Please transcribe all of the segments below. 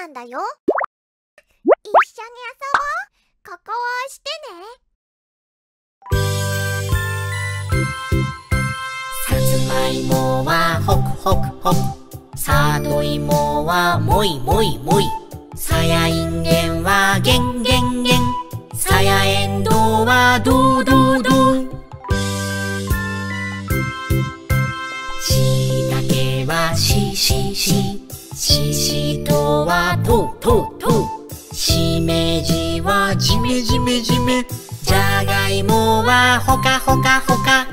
なんだよ。一緒に遊ぼう。ここを押してね。さつまいもはホクホクホク。さといもはもいもいもい。さやいんげんはげんげんげん。じめ。じゃがいもはほかほかほか。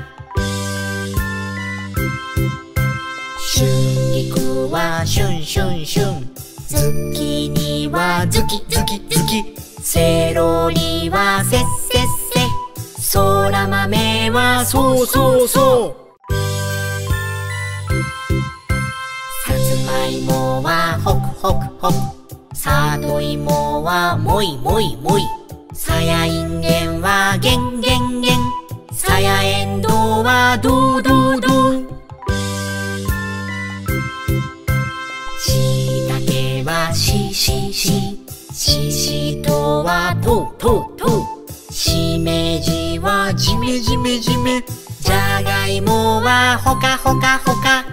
春菊はシュンシュンシュンズッキーニはズキズキズキセロリはせっせっせ。そら豆はそうそうそう。さつまいもはホクホクホクさといもはもいもいもい。んはげんげんげんさやえんどうはドゥドゥドゥしいたけはししし。ししとはとととしめじはじめ。じめじめじゃがいもはほかほかほか。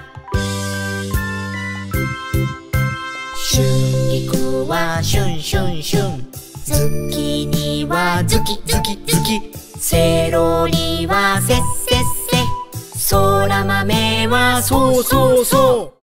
春菊はシュンシュンシュンズッキーニはズキズキズキセロリはせっせっせ。そら豆はそうそうそう。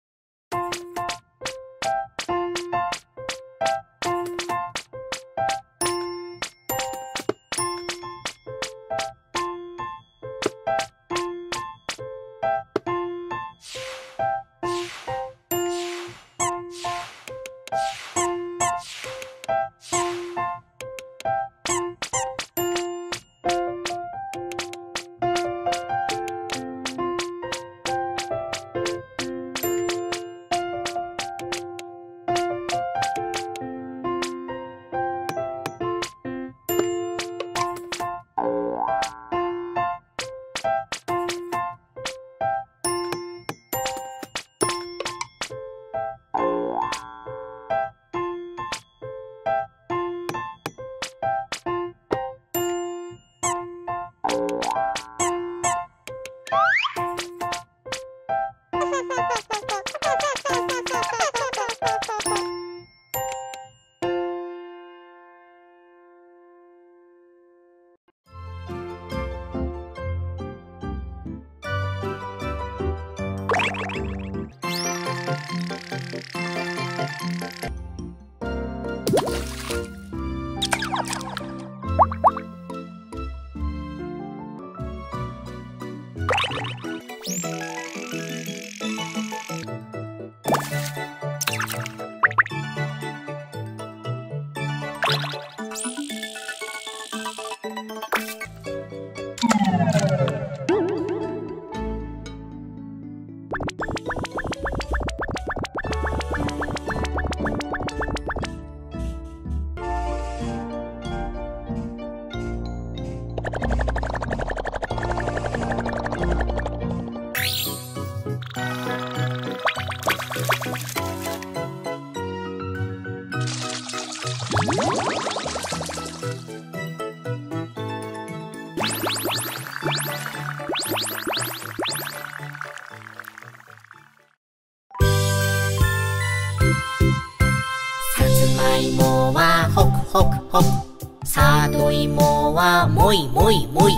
さといもはもいもいもい。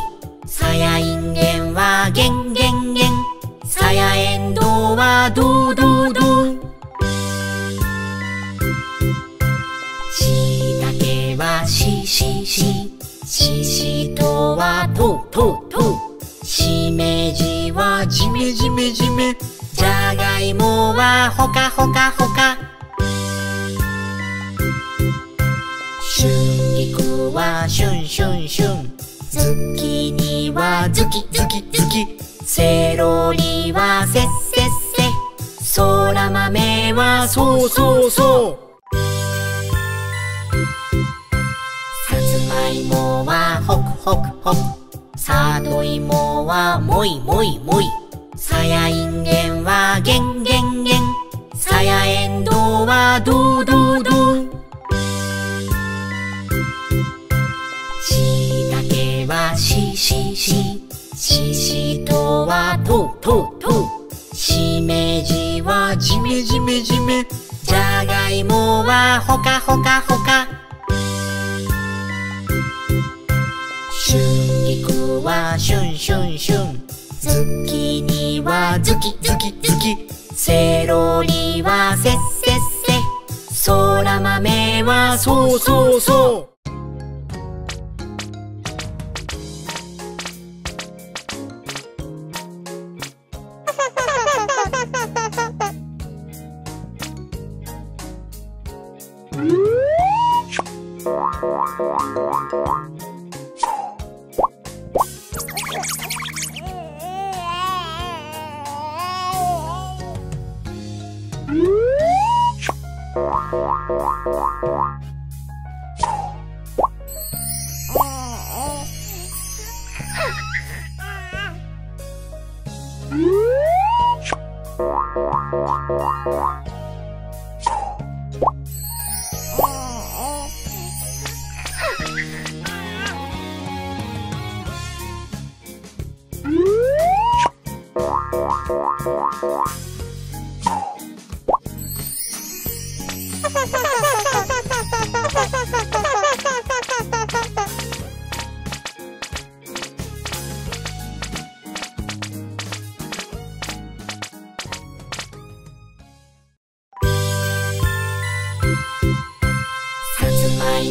さやいんげんはげんげんげん。さやえんどうはドゥドゥドゥしいたけはししし。ししとはとととしめじはじめじめじめ。じゃがいもはほかほかほか。菊はシュンシュンシュン。ズッキーニはズキズキズキセロリはせっせっせ。そら豆はそうそうそう。さつまいもはホクホクホク。さといもはもいもいもい。さやいんげんはげんげんげん。さやえんどうはドゥじめ。じゃがいもはほかほかほか。春菊はシュンシュンシュン。ズッキーニはズキズキズキ。セロリはせっせっせ。そら豆はそうそうそうさ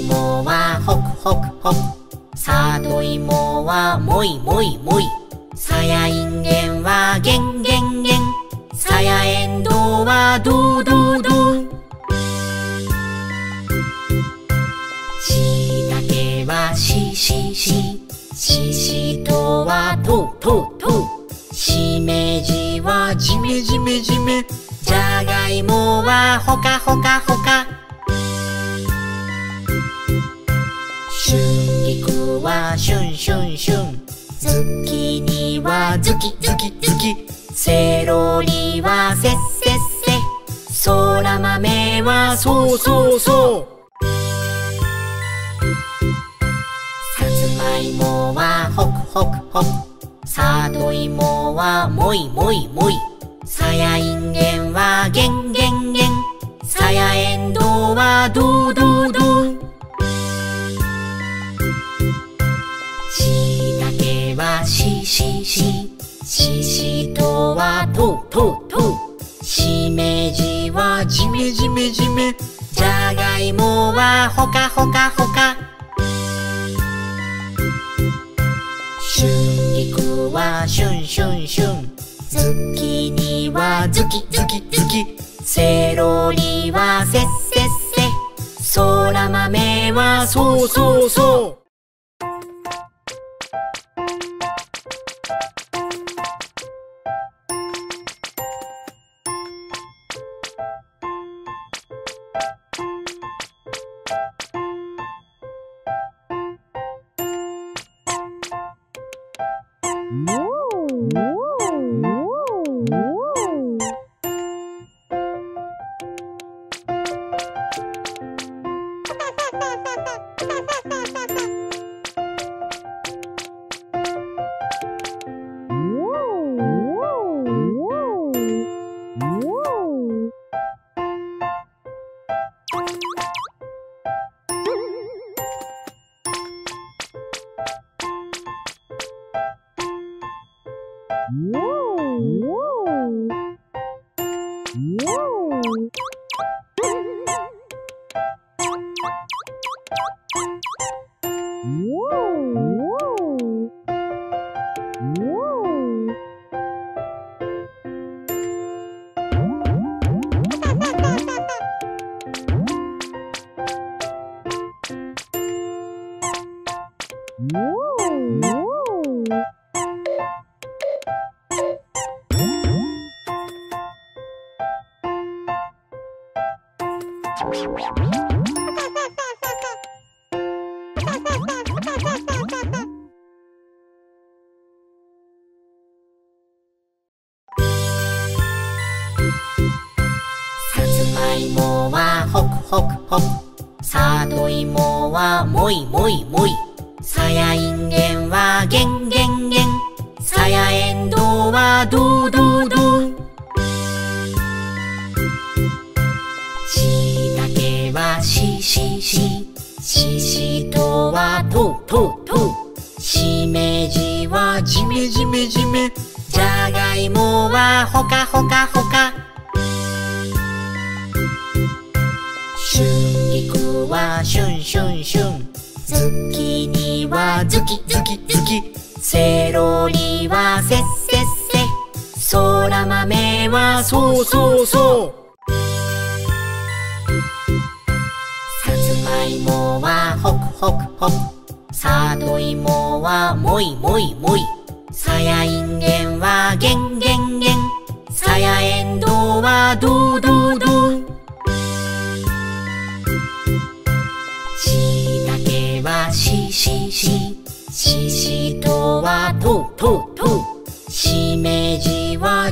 もはホクホクホクさといもはもいもいもい。はじめじめじめじゃがいもはほかほかほか。春菊はシュンシュンシュンズッキーニはズキズキズキセロリはせっせっせ。そら豆はそうそうそう。さつまいもはホクホクホクさといもはもいもいもい。さやいんげんはげんげんげん。さやえんどうはどうどうどう。しいたけはししし。ししとはとうとうとう。しめじはじめじめじめ。じゃがいもはほかほか。はシュンシュンシュン。ズッキーニはズキズキズキ。セロリはせっせっせそら豆はそうそうそう。さつまいもはホクホクホクさといもはもいもいもい。さやいんげんはげんめじめじめじゃがいもはほかほかほか。春菊はシュンシュンシュン。ズッキーニはズキズキズキ。セロリはせっせっせ。そら豆はそうそうそう。さつまいもはホクホクホク。さといもはもいもいもい。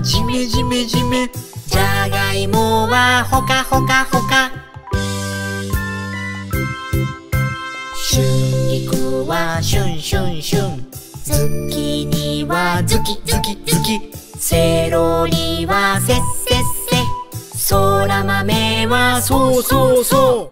じはじめじめじめじゃがいもはほかほかほか。春菊はシュンシュンシュン。ズッキーニはズキズキズキ。セロリはせっせっせ。そら豆はそうそうそう。